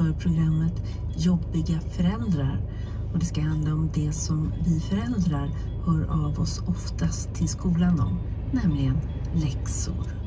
för programmet Jobbiga föräldrar och det ska handla om det som vi föräldrar hör av oss oftast till skolan om, nämligen läxor.